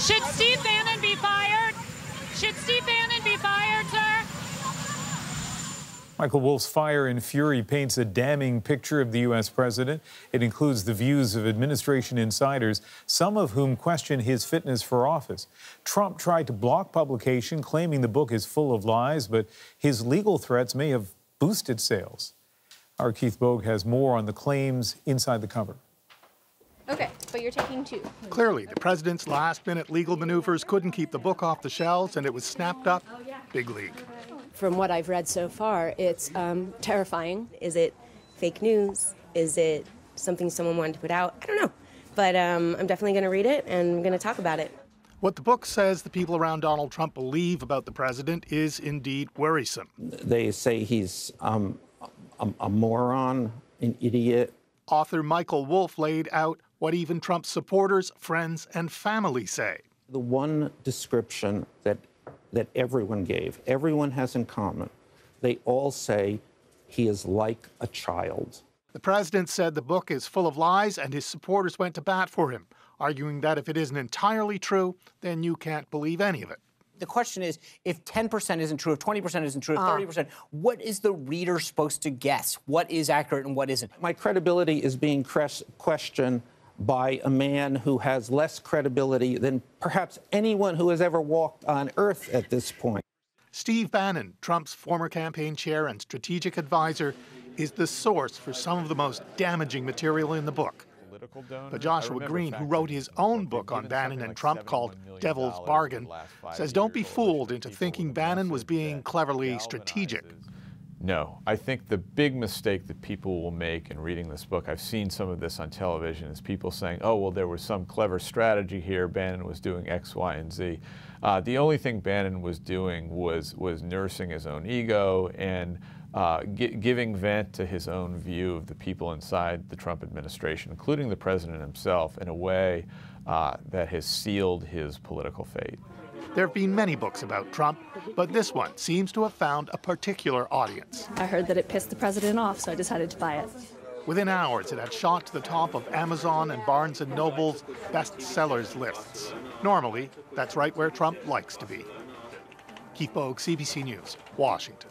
Should Steve Bannon be fired? Should Steve Bannon be fired, sir? Michael Wolff's Fire and Fury paints a damning picture of the U.S. president. It includes the views of administration insiders, some of whom question his fitness for office. Trump tried to block publication, claiming the book is full of lies, but his legal threats may have boosted sales. Our Keith Boag has more on the claims inside the cover. Okay, but you're taking two. Clearly, the president's last minute legal maneuvers couldn't keep the book off the shelves, and it was snapped up big league. From what I've read so far, it's um, terrifying. Is it fake news? Is it something someone wanted to put out? I don't know. But um, I'm definitely going to read it and I'm going to talk about it. What the book says the people around Donald Trump believe about the president is indeed worrisome. They say he's um, a, a moron, an idiot. Author Michael Wolff laid out what even Trump's supporters, friends, and family say. The one description that that everyone gave, everyone has in common. They all say he is like a child. The president said the book is full of lies, and his supporters went to bat for him, arguing that if it isn't entirely true, then you can't believe any of it. The question is if 10% isn't true, if 20% isn't true, if 30%, uh. what is the reader supposed to guess? What is accurate and what isn't? My credibility is being questioned by a man who has less credibility than perhaps anyone who has ever walked on earth at this point. Steve Bannon, Trump's former campaign chair and strategic advisor, is the source for some of the most damaging material in the book. But Joshua Green, who wrote his own book on Bannon and Trump called Devil's Bargain, says don't be fooled into thinking Bannon was being cleverly strategic. No, I think the big mistake that people will make in reading this book, I've seen some of this on television, is people saying, oh, well, there was some clever strategy here. Bannon was doing X, Y, and Z. Uh, the only thing Bannon was doing was, was nursing his own ego and uh, giving vent to his own view of the people inside the Trump administration, including the president himself, in a way uh, that has sealed his political fate. There have been many books about Trump, but this one seems to have found a particular audience. I heard that it pissed the president off, so I decided to buy it. Within hours, it had shot to the top of Amazon and Barnes & Noble's bestsellers lists. Normally, that's right where Trump likes to be. Keith Boag, CBC News, Washington.